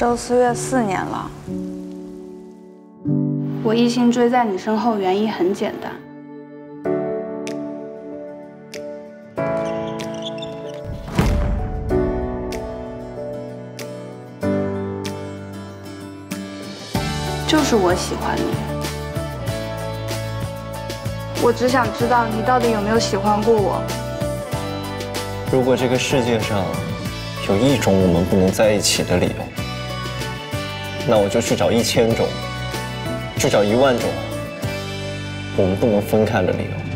周思月四年了。我一心追在你身后，原因很简单，就是我喜欢你。我只想知道你到底有没有喜欢过我。如果这个世界上有一种我们不能在一起的理由，那我就去找一千种，去找一万种我们不能分开的理由。